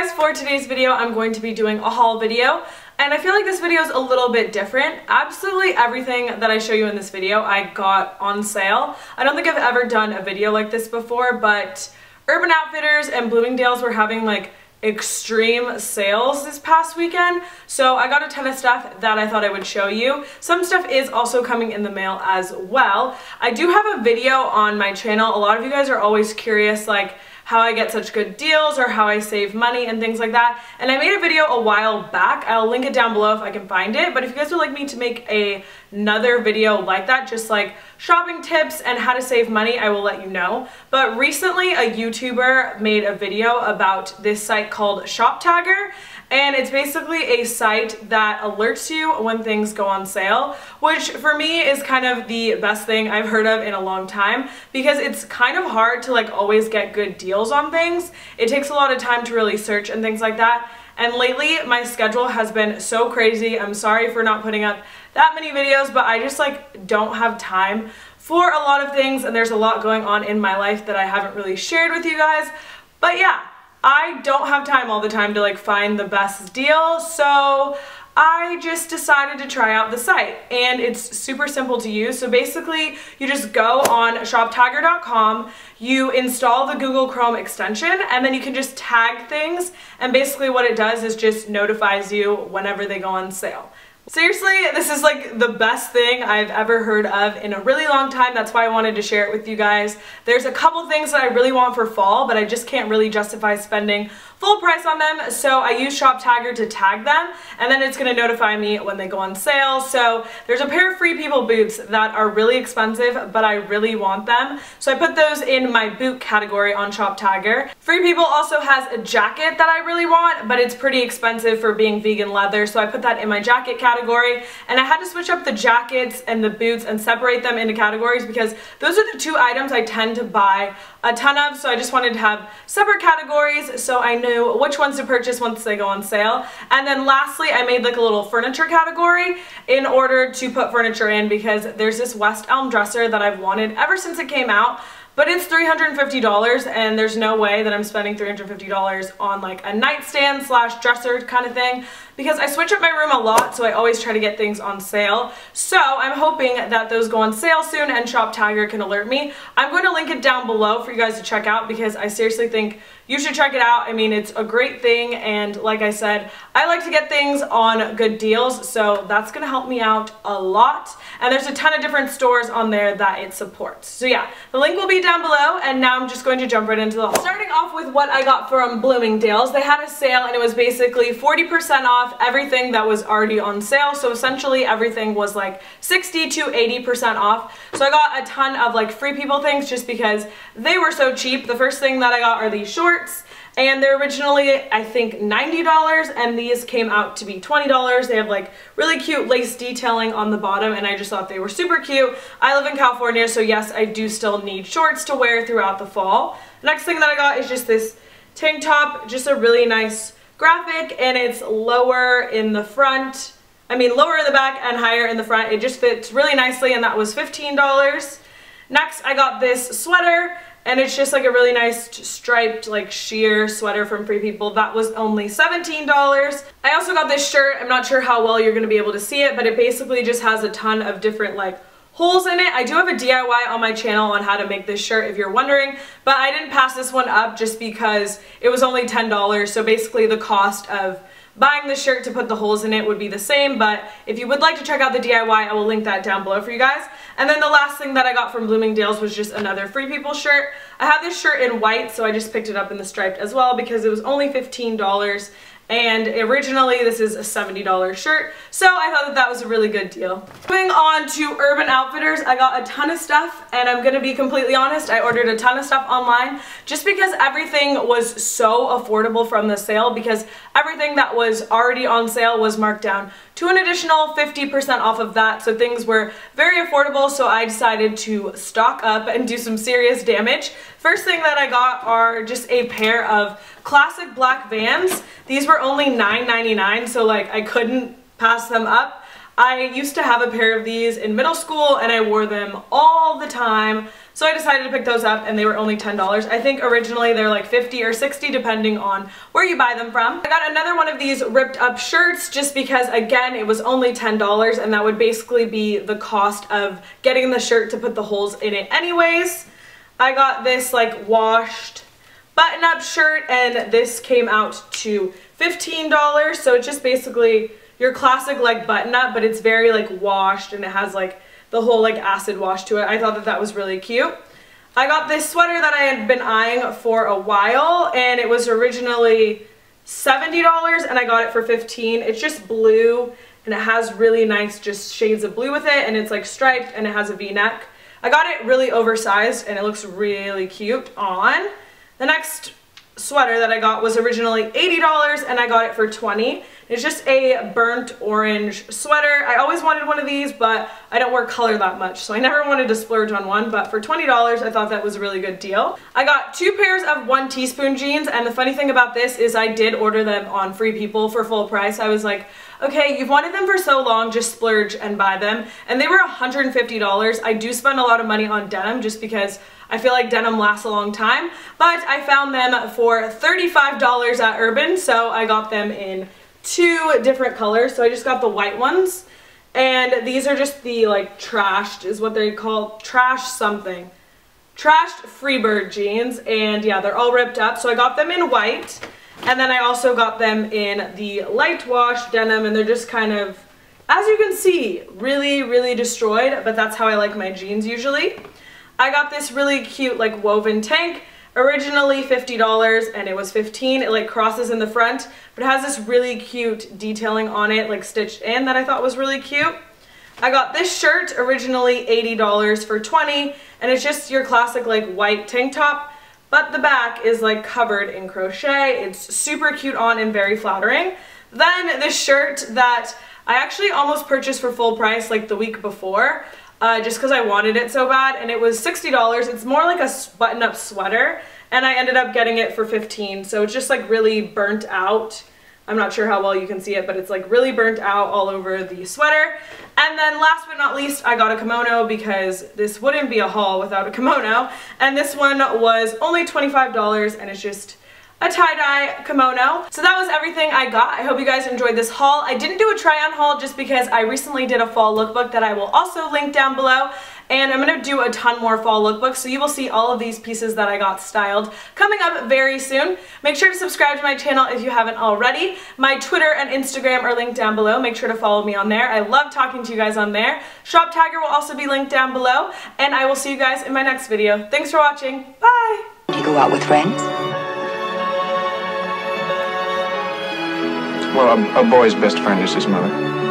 guys, for today's video I'm going to be doing a haul video and I feel like this video is a little bit different. Absolutely everything that I show you in this video I got on sale. I don't think I've ever done a video like this before but Urban Outfitters and Bloomingdale's were having like extreme sales this past weekend so I got a ton of stuff that I thought I would show you. Some stuff is also coming in the mail as well. I do have a video on my channel. A lot of you guys are always curious like how I get such good deals or how I save money and things like that. And I made a video a while back. I'll link it down below if I can find it. But if you guys would like me to make a, another video like that, just like shopping tips and how to save money, I will let you know. But recently a YouTuber made a video about this site called Shoptagr and it's basically a site that alerts you when things go on sale, which for me is kind of the best thing I've heard of in a long time because it's kind of hard to like always get good deals on things. It takes a lot of time to really search and things like that. And lately my schedule has been so crazy. I'm sorry for not putting up that many videos, but I just like don't have time for a lot of things and there's a lot going on in my life that I haven't really shared with you guys. But yeah, I don't have time all the time to like find the best deal, so I just decided to try out the site and it's super simple to use. So basically you just go on shoptagr.com, you install the Google Chrome extension and then you can just tag things and basically what it does is just notifies you whenever they go on sale. Seriously, this is like the best thing I've ever heard of in a really long time. That's why I wanted to share it with you guys. There's a couple things that I really want for fall, but I just can't really justify spending full price on them. So I use Shoptagr to tag them, and then it's gonna notify me when they go on sale. So there's a pair of Free People boots that are really expensive, but I really want them. So I put those in my boot category on Shoptagr. Free People also has a jacket that I really want, but it's pretty expensive for being vegan leather. So I put that in my jacket category and I had to switch up the jackets and the boots and separate them into categories because those are the two items I tend to buy a ton of so I just wanted to have separate categories so I knew which ones to purchase once they go on sale. And then lastly I made like a little furniture category in order to put furniture in because there's this West Elm dresser that I've wanted ever since it came out but it's $350 and there's no way that I'm spending $350 on like a nightstand slash dresser kind of thing because I switch up my room a lot so I always try to get things on sale. So I'm hoping that those go on sale soon and Shoptagr can alert me. I'm going to link it down below for you guys to check out because I seriously think you should check it out. I mean, it's a great thing and like I said, I like to get things on good deals so that's going to help me out a lot. And there's a ton of different stores on there that it supports. So yeah, the link will be down below and now I'm just going to jump right into the haul. Starting off with what I got from Bloomingdale's, they had a sale and it was basically 40% off everything that was already on sale. So essentially everything was like 60 to 80% off. So I got a ton of like free people things just because they were so cheap. The first thing that I got are these shorts and they're originally I think $90 and these came out to be $20. They have like really cute lace detailing on the bottom and I just thought they were super cute. I live in California so yes I do still need shorts to wear throughout the fall. The next thing that I got is just this tank top, just a really nice graphic and it's lower in the front. I mean lower in the back and higher in the front. It just fits really nicely and that was $15. Next I got this sweater and it's just like a really nice striped like sheer sweater from Free People. That was only $17. I also got this shirt. I'm not sure how well you're going to be able to see it, but it basically just has a ton of different like holes in it. I do have a DIY on my channel on how to make this shirt if you're wondering, but I didn't pass this one up just because it was only $10. So basically the cost of Buying the shirt to put the holes in it would be the same, but if you would like to check out the DIY, I will link that down below for you guys. And then the last thing that I got from Bloomingdale's was just another Free People shirt. I have this shirt in white, so I just picked it up in the striped as well because it was only $15 and originally this is a $70 shirt, so I thought that that was a really good deal. Moving on to Urban Outfitters, I got a ton of stuff, and I'm gonna be completely honest, I ordered a ton of stuff online just because everything was so affordable from the sale because everything that was already on sale was marked down to an additional 50% off of that, so things were very affordable, so I decided to stock up and do some serious damage. First thing that I got are just a pair of classic black Vans. These were only $9.99, so like I couldn't pass them up. I used to have a pair of these in middle school and I wore them all the time. So I decided to pick those up and they were only $10. I think originally they're like 50 or 60 depending on where you buy them from. I got another one of these ripped up shirts just because again it was only $10 and that would basically be the cost of getting the shirt to put the holes in it anyways. I got this like washed button up shirt and this came out to $15 so it's just basically your classic like button up but it's very like washed and it has like the whole like acid wash to it. I thought that that was really cute. I got this sweater that I had been eyeing for a while and it was originally $70 and I got it for 15 It's just blue and it has really nice just shades of blue with it and it's like striped and it has a v-neck. I got it really oversized and it looks really cute on. The next sweater that I got was originally $80 and I got it for 20 It's just a burnt orange sweater. I always wanted one of these, but I don't wear color that much, so I never wanted to splurge on one, but for $20, I thought that was a really good deal. I got two pairs of one teaspoon jeans, and the funny thing about this is I did order them on Free People for full price. I was like, okay, you've wanted them for so long, just splurge and buy them. And they were $150. I do spend a lot of money on denim just because I feel like denim lasts a long time, but I found them for $35 at Urban, so I got them in two different colors. So I just got the white ones, and these are just the like trashed is what they call trash something. Trashed Freebird jeans, and yeah, they're all ripped up. So I got them in white, and then I also got them in the light wash denim, and they're just kind of, as you can see, really, really destroyed, but that's how I like my jeans usually. I got this really cute like woven tank originally $50 and it was 15 it like crosses in the front but it has this really cute detailing on it like stitched in that I thought was really cute. I got this shirt originally $80 for 20 and it's just your classic like white tank top but the back is like covered in crochet. It's super cute on and very flattering. Then this shirt that I actually almost purchased for full price like the week before uh, just because I wanted it so bad and it was $60. It's more like a button-up sweater and I ended up getting it for 15 so it's just like really burnt out. I'm not sure how well you can see it, but it's like really burnt out all over the sweater. And then last but not least, I got a kimono because this wouldn't be a haul without a kimono. And this one was only $25 and it's just a tie-dye kimono. So that was everything I got. I hope you guys enjoyed this haul. I didn't do a try-on haul just because I recently did a fall lookbook that I will also link down below and I'm going to do a ton more fall lookbooks so you will see all of these pieces that I got styled coming up very soon. Make sure to subscribe to my channel if you haven't already. My Twitter and Instagram are linked down below. Make sure to follow me on there. I love talking to you guys on there. Shoptagr will also be linked down below and I will see you guys in my next video. Thanks for watching. Bye! You go out with friends? Well, a, a boy's best friend is his mother.